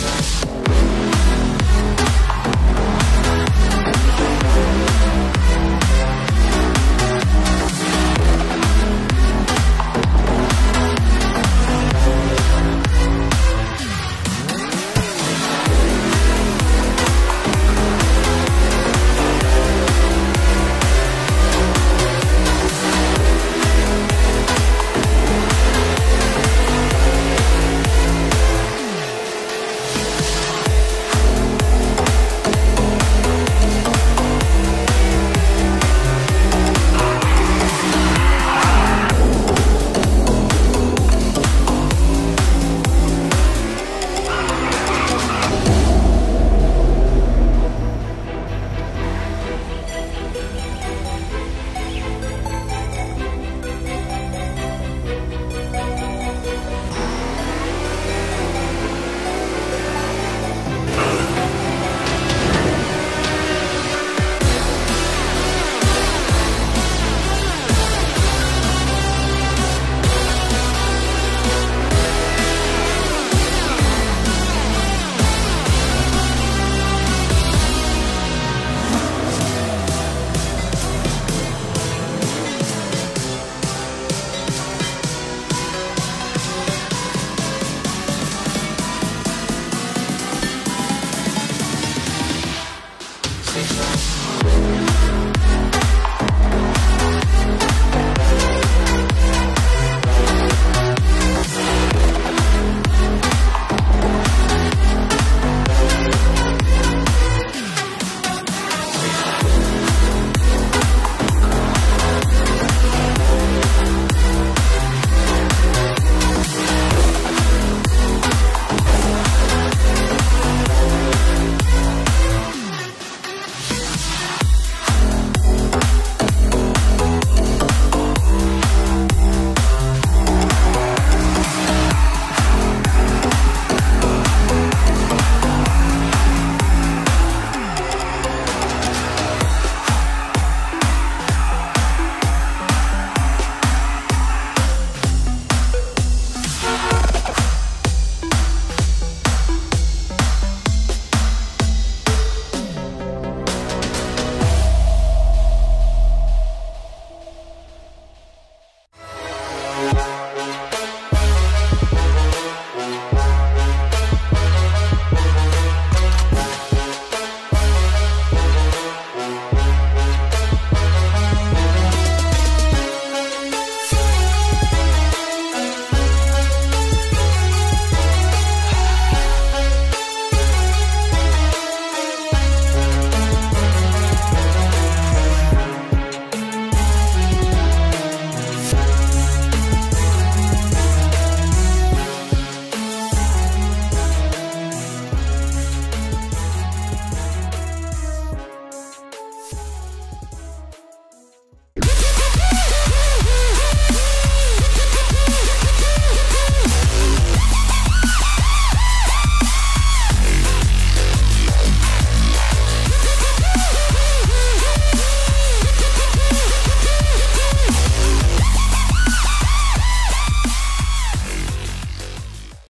Bye.